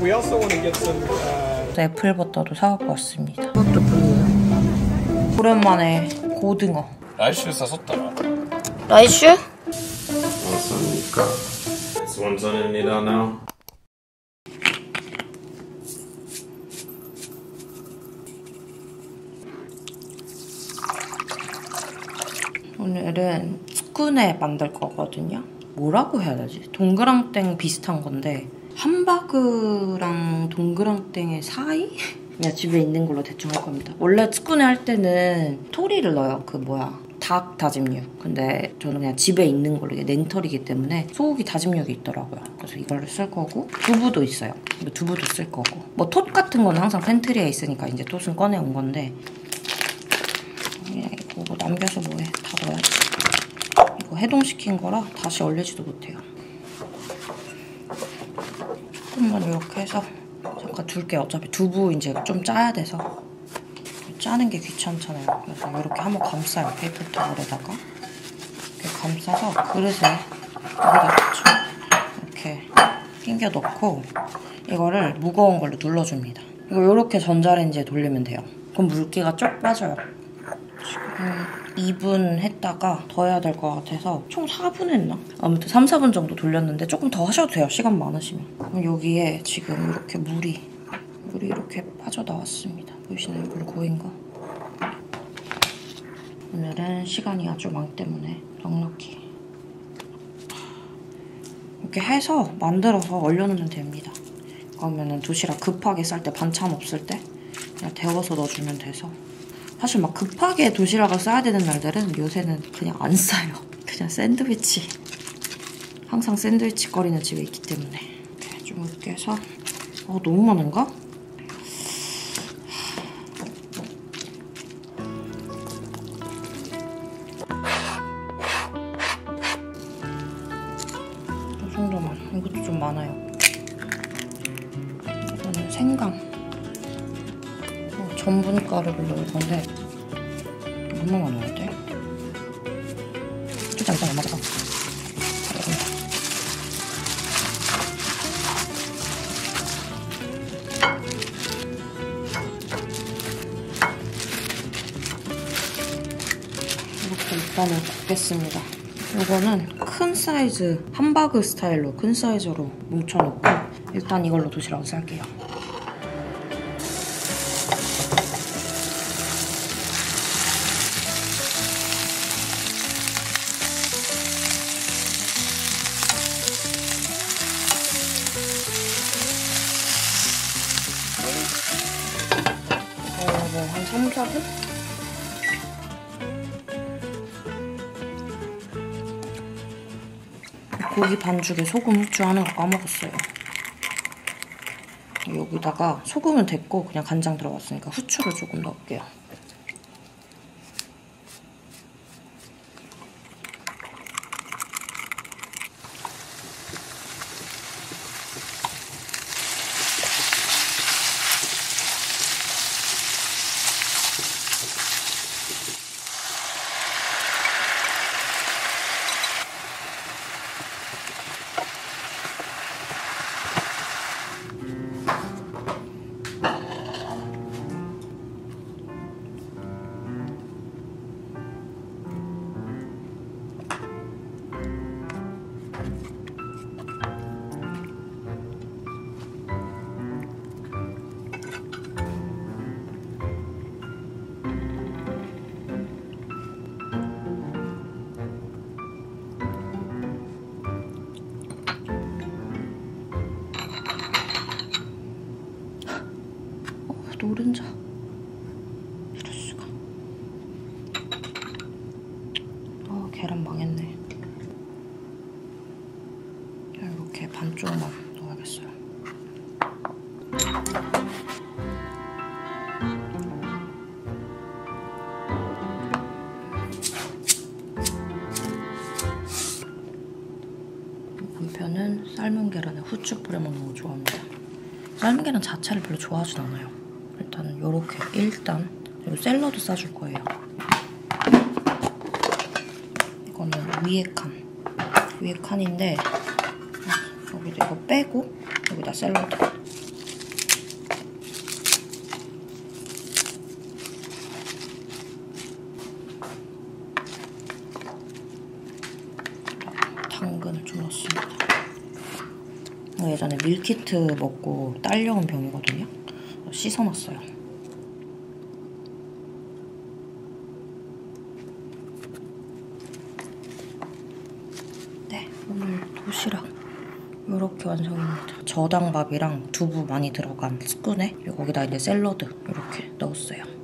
we also want to get some. Uh, 애플버터도 사갖고 왔습니다. 이것도 뭐예요? 오랜만에 고등어. 라이슈 사섰더라. 라이슈? 완성이니까. 완성입니다, now. 오늘은 스쿠네 만들 거거든요. 뭐라고 해야 되지? 동그랑땡 비슷한 건데 함바그랑 동그랑땡의 사이? 그냥 집에 있는 걸로 대충 할 겁니다. 원래 스쿠네 할 때는 토리를 넣어요. 그 뭐야 닭 다짐육. 근데 저는 그냥 집에 있는 걸로 이게 냉털이기 때문에 소고기 다짐육이 있더라고요. 그래서 이걸 쓸 거고 두부도 있어요. 두부도 쓸 거고 뭐 톳 같은 거는 항상 팬트리에 있으니까 이제 톳은 꺼내온 건데 그냥 이거 뭐 남겨서 뭐해 다 넣어야지. 이거 해동시킨 거라 다시 얼리지도 못해요. 조금만 이렇게 해서 잠깐 둘게요. 어차피 두부 이제 좀 짜야 돼서 짜는 게 귀찮잖아요. 그래서 이렇게 한번 감싸요. paper towel에다가 이렇게 감싸서 그릇에 여기다 이렇게 끼겨 넣고 이거를 무거운 걸로 눌러줍니다. 이거 이렇게 전자레인지에 돌리면 돼요. 그럼 물기가 쫙 빠져요. 지금 2분 했다가 더 해야 될 것 같아서 총 4분 했나? 아무튼 3, 4분 정도 돌렸는데 조금 더 하셔도 돼요. 시간 많으시면. 여기에 지금 이렇게 물이 물이 이렇게 빠져나왔습니다. 보이시나요? 물 고인 거. 오늘은 시간이 아주 많기 때문에 넉넉히 이렇게 해서 만들어서 얼려놓으면 됩니다. 그러면은 도시락 급하게 쌀 때 반찬 없을 때 그냥 데워서 넣어주면 돼서 사실 막 급하게 도시락을 싸야 되는 날들은 요새는 그냥 안 싸요. 그냥 샌드위치. 항상 샌드위치 거리는 집에 있기 때문에. 좀 이렇게 해서 어, 너무 많은가? 이 정도만. 이것도 좀 많아요. 이거는 생강. 어, 전분가루를 넣을 건데 얼마나 넣어야 돼? 진짜 일단 안 맞아 일단은 굽겠습니다. 이거는 큰 사이즈 함바그 스타일로 큰 사이즈로 뭉쳐놓고 일단 이걸로 도시락을 쌀게요. 고기 반죽에 소금, 후추 하는 거 까먹었어요. 여기다가 소금은 됐고 그냥 간장 들어갔으니까 후추를 조금 넣을게요. 노른자. 이럴 수가. 어, 계란 망했네. 이렇게 반쪽만 넣어야겠어요. 남편은 삶은 계란에 후추 뿌려 먹는 거 좋아합니다. 삶은 계란 자체를 별로 좋아하진 않아요. 일단은 요렇게 1단 그리고 샐러드 싸줄 거예요. 이거는 위에 칸. 위에 칸인데 아, 여기도 이거 빼고 여기다 샐러드. 당근을 좀 넣습니다. 예전에 밀키트 먹고 딸려온 병이거든요. 씻어놨어요. 네, 오늘 도시락 이렇게 완성입니다. 저당밥이랑 두부 많이 들어간 스푼에 거기다 이제 샐러드 이렇게 넣었어요.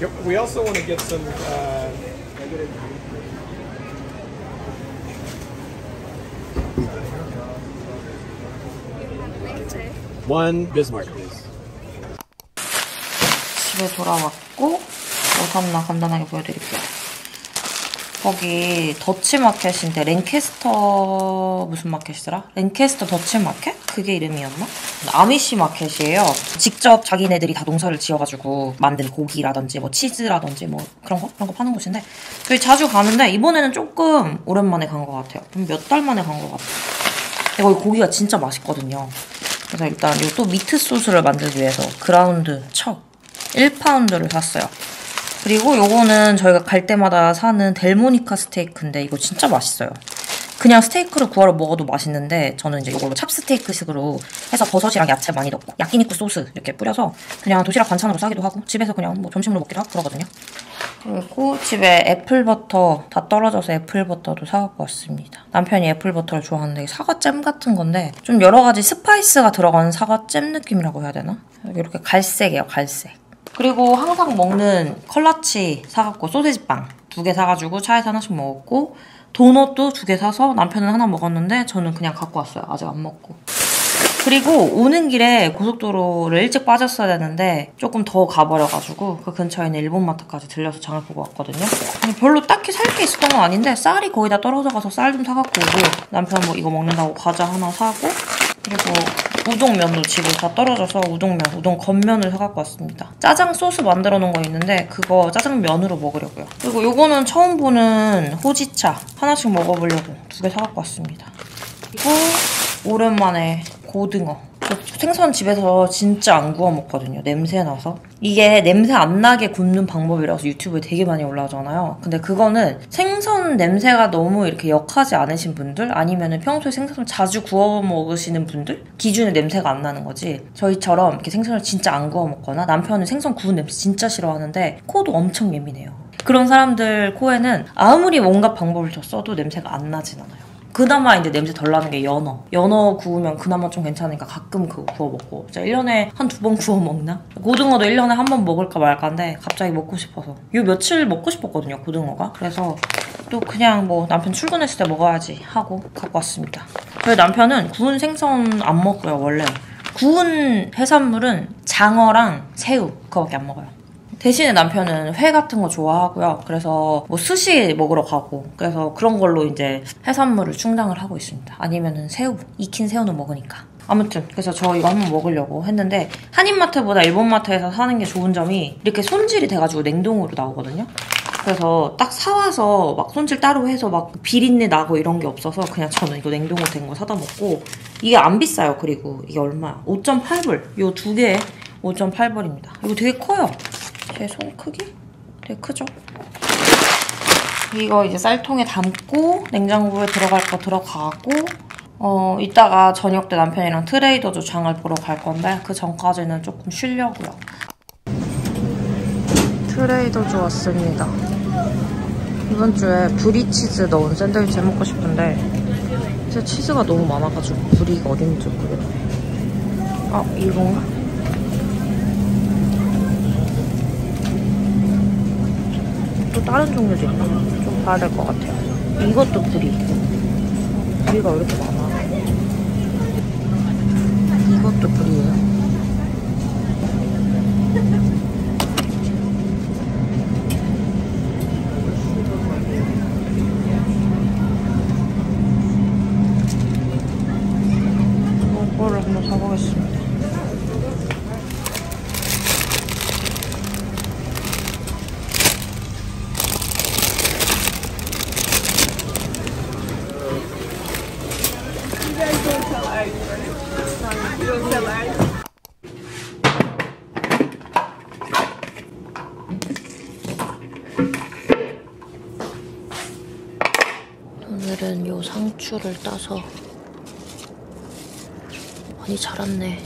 We also want to get some. Uh, one Bismarck, please. 집에 돌아왔고 뭐 샀나 간단하게 보여드릴게요. 거기 더치마켓인데 랭캐스터 무슨 마켓이더라? 랭캐스터 더치마켓? 그게 이름이었나? 아미시 마켓이에요. 직접 자기네들이 다 농사를 지어가지고 만든 고기라든지 뭐 치즈라든지 뭐 그런 거 그런 거 파는 곳인데 저희 자주 가는데 이번에는 조금 오랜만에 간 것 같아요. 몇 달 만에 간 것 같아요. 근데 거기 고기가 진짜 맛있거든요. 그래서 일단 이 또 미트 소스를 만들기 위해서 ground chuck 1파운드를 샀어요. 그리고 요거는 저희가 갈 때마다 사는 Delmonico 스테이크인데 이거 진짜 맛있어요. 그냥 스테이크를 구워 먹어도 맛있는데 저는 이제 이걸로 찹스테이크식으로 해서 버섯이랑 야채 많이 넣고 야끼니쿠 소스 이렇게 뿌려서 그냥 도시락 반찬으로 싸기도 하고 집에서 그냥 뭐 점심으로 먹기도 하고 그러거든요. 그리고 집에 apple butter 다 떨어져서 apple butter도 사갖고 왔습니다. 남편이 apple butter를 좋아하는데 사과잼 같은 건데 좀 여러 가지 spice가 들어간 사과잼 느낌이라고 해야 되나? 이렇게 갈색이에요, 갈색. 그리고 항상 먹는 kolache 사갖고 소세지빵 두 개 사가지고 차에서 하나씩 먹었고 도넛도 두 개 사서 남편은 하나 먹었는데 저는 그냥 갖고 왔어요. 아직 안 먹고. 그리고 오는 길에 고속도로를 일찍 빠졌어야 되는데 조금 더 가버려가지고 그 근처에 있는 일본마트까지 들려서 장을 보고 왔거든요. 별로 딱히 살 게 있었던 건 아닌데 쌀이 거의 다 떨어져 가서 쌀 좀 사갖고 오고 남편 뭐 이거 먹는다고 과자 하나 사고 그리고 우동면도 집에 다 떨어져서 우동면, 우동 겉면을 사갖고 왔습니다. 짜장 소스 만들어 놓은 거 있는데 그거 짜장면으로 먹으려고요. 그리고 요거는 처음 보는 호지차 하나씩 먹어보려고 두 개 사갖고 왔습니다. 그리고 오랜만에 고등어. 저 생선 집에서 진짜 안 구워 먹거든요. 냄새 나서. 이게 냄새 안 나게 굽는 방법이라서 유튜브에 되게 많이 올라오잖아요. 근데 그거는 생선 냄새가 너무 이렇게 역하지 않으신 분들 아니면 평소에 생선을 자주 구워 먹으시는 분들 기준에 냄새가 안 나는 거지. 저희처럼 이렇게 생선을 진짜 안 구워 먹거나 남편은 생선 구운 냄새 진짜 싫어하는데 코도 엄청 예민해요. 그런 사람들 코에는 아무리 뭔가 방법을 더 써도 냄새가 안 나진 않아요. 그나마 이제 냄새 덜 나는 게 연어. 연어 구우면 그나마 좀 괜찮으니까 가끔 그거 구워 먹고. 진짜 1년에 한 두 번 구워 먹나? 고등어도 1년에 한 번 먹을까 말까인데 갑자기 먹고 싶어서. 요 며칠 먹고 싶었거든요, 고등어가. 그래서 또 그냥 뭐 남편 출근했을 때 먹어야지 하고 갖고 왔습니다. 저희 남편은 구운 생선 안 먹고요, 원래. 구운 해산물은 장어랑 새우 그거밖에 안 먹어요. 대신에 남편은 회 같은 거 좋아하고요. 그래서 뭐 스시 먹으러 가고 그래서 그런 걸로 이제 해산물을 충당을 하고 있습니다. 아니면은 새우, 익힌 새우는 먹으니까. 아무튼 그래서 저 이거 한번 먹으려고 했는데 한인마트보다 일본마트에서 사는 게 좋은 점이 이렇게 손질이 돼가지고 냉동으로 나오거든요. 그래서 딱 사와서 막 손질 따로 해서 막 비린내 나고 이런 게 없어서 그냥 저는 이거 냉동으로 된 거 사다 먹고 이게 안 비싸요. 그리고 이게 얼마야? 5.8불. 이두 개에 5.8불입니다. 이거 되게 커요. 제 손 크기? 되게 크죠? 이거 이제 쌀통에 담고 냉장고에 들어갈 거 들어가고 어 이따가 저녁 때 남편이랑 트레이더조 장을 보러 갈 건데 그 전까지는 조금 쉬려고요. 트레이더조 왔습니다. 이번 주에 브리치즈 넣은 샌드위치 해 먹고 싶은데 진짜 치즈가 너무 많아가지고 브리가 어딘지 모르겠네. 아 이건가? 또 다른 종류도 있나? 좀 봐야 될 것 같아요. 이것도 브리. 브리가 왜 이렇게 많아? 이것도 브리예요. 이거를 한번 사보겠습니다. 요 상추를 따서 많이 자랐네.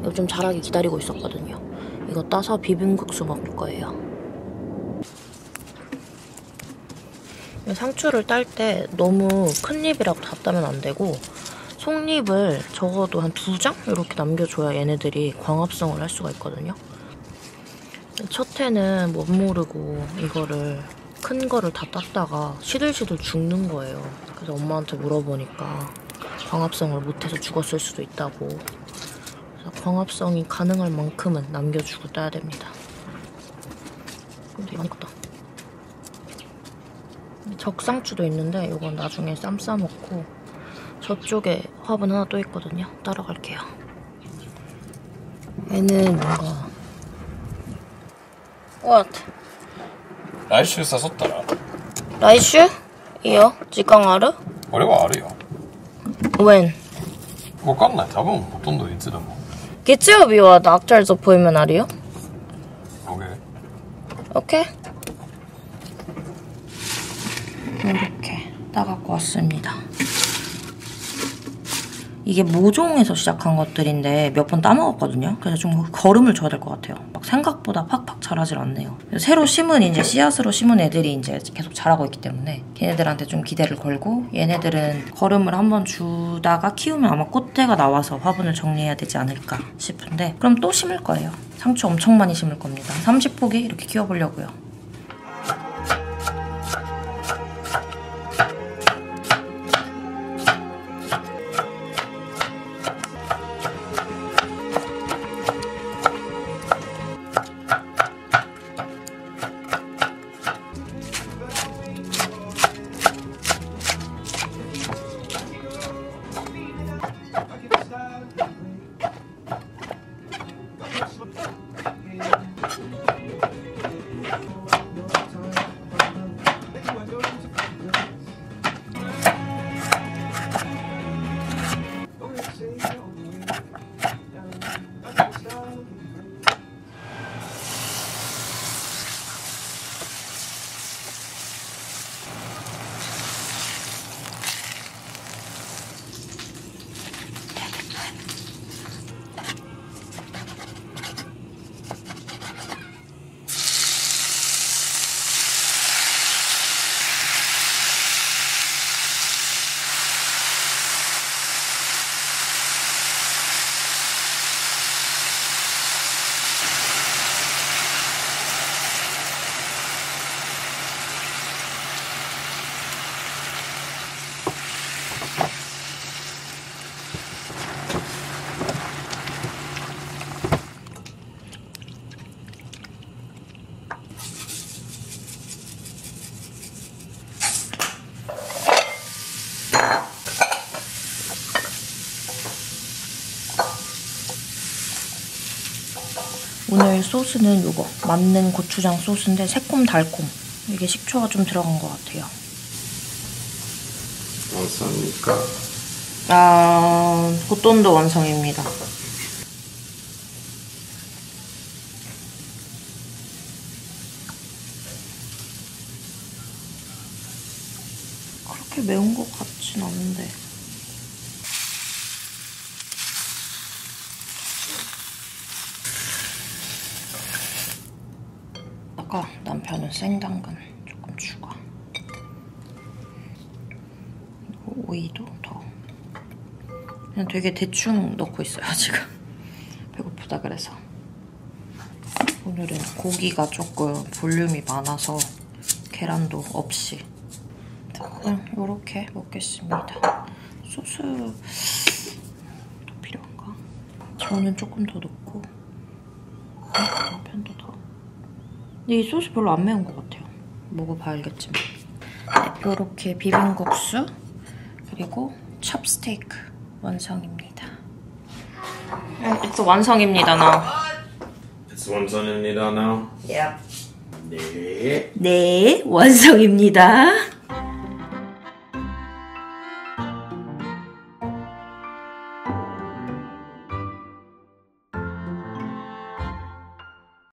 이거 좀 자라기 기다리고 있었거든요. 이거 따서 비빔국수 먹을 거예요. 이 상추를 딸 때 너무 큰 잎이라고 다 따면 안 되고 속잎을 적어도 한 두 장 이렇게 남겨줘야 얘네들이 광합성을 할 수가 있거든요. 첫 해는 못 모르고 이거를 큰 거를 다 땄다가 시들시들 죽는 거예요. 그래서 엄마한테 물어보니까 광합성을 못해서 죽었을 수도 있다고. 그래서 광합성이 가능할 만큼은 남겨주고 따야 됩니다. 근데 많이 컸다. 적상추도 있는데 이건 나중에 쌈 싸먹고 저쪽에 화분 하나 또 있거든요. 따라갈게요. 얘는 뭔가 What? 라이슈 싸섰더라. 라이슈? いよ。時間ある俺はあるよ When? わかんない多分ほとんどいつでも月曜日は doctor's appointment あるよ。 OK 오케이. 이렇게 따갖고 왔습니다. 이게 모종에서 시작한 것들인데 몇 번 따먹었거든요. 그래서 좀 걸음을 줘야 될 것 같아요. 막 생각보다 팍팍 자라질 않네요. 새로 심은 이제 씨앗으로 심은 애들이 이제 계속 자라고 있기 때문에 걔네들한테 좀 기대를 걸고 얘네들은 걸음을 한번 주다가 키우면 아마 꽃대가 나와서 화분을 정리해야 되지 않을까 싶은데 그럼 또 심을 거예요. 상추 엄청 많이 심을 겁니다. 30포기 이렇게 키워보려고요. 저의 소스는 이거 맞는 고추장 소스인데 새콤달콤. 이게 식초가 좀 들어간 것 같아요. 완성입니까? 아... 곧돈도 완성입니다. 그렇게 매운 것 같진 않은데. 아까 남편은 생당근 조금 추가. 오이도 더. 그냥 되게 대충 넣고 있어요, 지금. 배고프다 그래서. 오늘은 고기가 조금 볼륨이 많아서 계란도 없이 그냥 이렇게 먹겠습니다. 소스 더 필요한가? 저는 조금 더 넣고 남편도 더. 근데 이 소스 별로 안 매운 것 같아요. 먹어봐 알겠지만. 네, 이렇게 비빔국수 그리고 찹스테이크 완성입니다. 네, 또 완성입니다, 나. It's 완성입니다 now Yep. 네 네, 완성입니다.